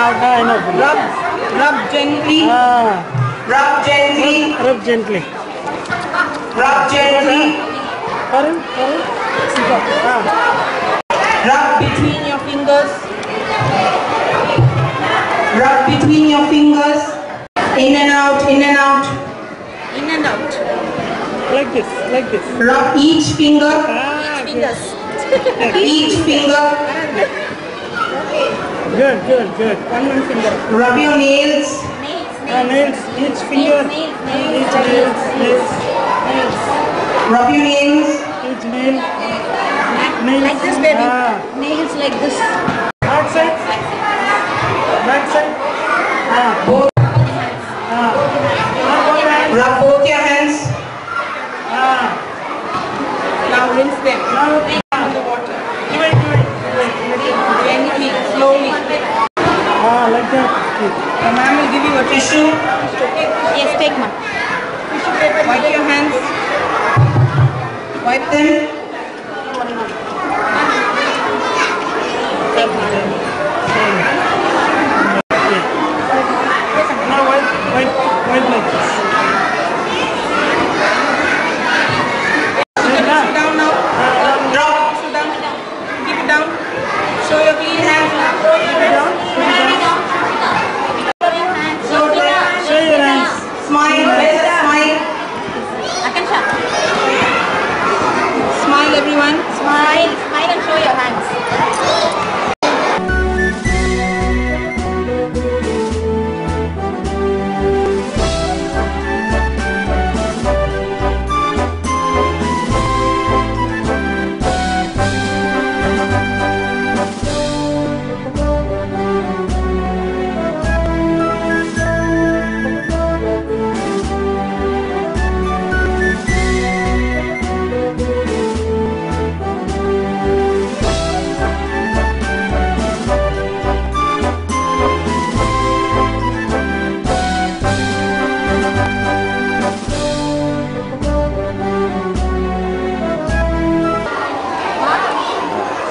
out. I know. Rub, rub gently. Ah, Rub gently. rub gently. Rub gently. Arun, Arun. Ah, Rub between your fingers. Rub between your fingers. In and out, in and out. In and out. like this, like this. Rub each finger. Ah, Fingers. Each finger. good, good, good. One one finger. Rub your nails. Nails. Ah, nails, each finger. Nails, nails, Each nails, nails, Nails. Rub your nails. each nail. Nails. Like this, baby. Ah, Nails like this. back side. Back side. Ah, Both. ah. Not one. Rub both your hands. Ah, Now rinse them. now. On the water. Give it, give it, give it, give it. Gently, slowly. Ah, like that. The ma'am will give you a tissue. Yes, take one. Wipe your hands. Wipe them. Now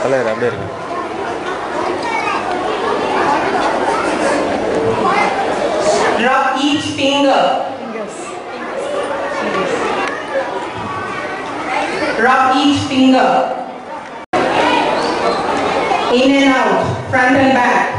தலைவர் அப்படியே இருக்கு Rub each finger. Rub each finger. In and out, front and back.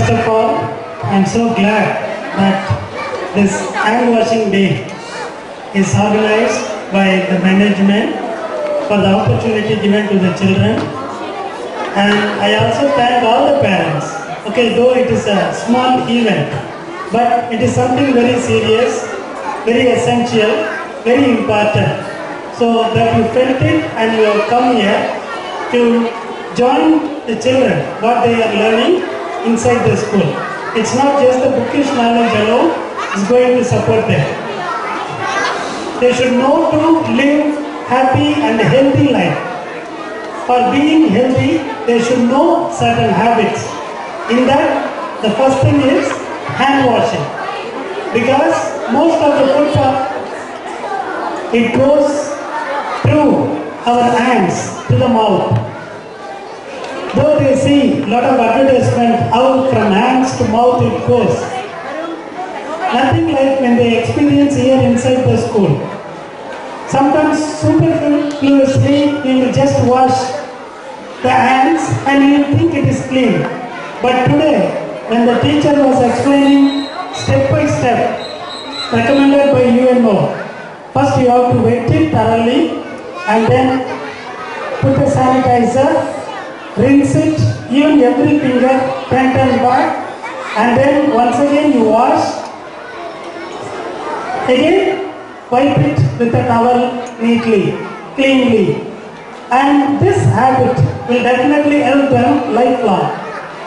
First of all, I'm so glad that this hand washing day is organized by the management for the opportunity given to the children. And I also thank all the parents. Okay, though it is a small event, but it is something very serious, very essential, very important. So that you felt it and you have come here to join the children, what they are learning inside the school. It's not just the bookish knowledge alone is going to support them. They should know to live happy and healthy life. For being healthy, they should know certain habits. In that, the first thing is hand washing. Because most of the food it goes through our hands to the mouth. Though they see lot of advertisement out from hands to mouth it goes. Nothing like when they experience here inside the school. Sometimes superfluously we will just wash the hands and you think it is clean. But today, when the teacher was explaining step by step, recommended by UNO, First you have to wet it thoroughly and then put a sanitizer, rinse it, even every finger, front and back, and then once again you wash. Again, wipe it with a towel neatly, cleanly. And this habit will definitely help them lifelong.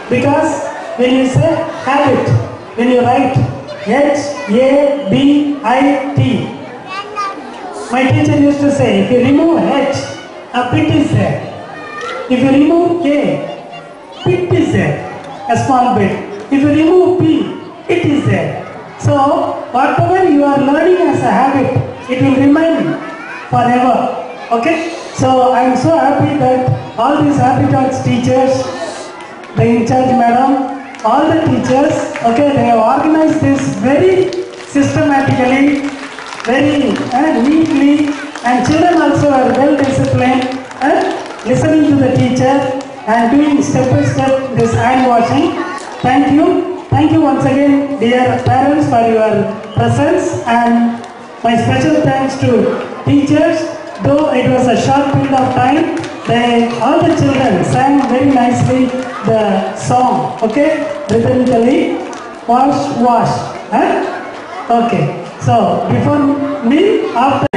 Because when you say habit, when you write H-A-B-I-T, my teacher used to say, if you remove H, a pit is there. If you remove K, pit is there, a small bit. If you remove P, it is there. So, whatever you are learning as a habit, it will remain forever. Okay? So, I am so happy that all these habitats teachers, the in charge madam, all the teachers, okay, they have organized this very systematically, very uh, neatly, and children also are well disciplined, uh, listening to the teacher and doing step by step this hand washing. Thank you. Thank you once again, dear parents, for your presence, and my special thanks to teachers. Though it was a short period of time, they all the children sang very nicely the song. Okay, rhythmically, wash, wash. Huh? Okay. So before me, after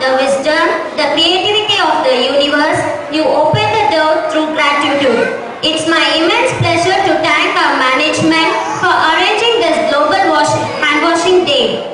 the wisdom, the creativity of the universe. You open the door through gratitude. It's my immense pleasure to thank our management for arranging this global wash, hand washing day.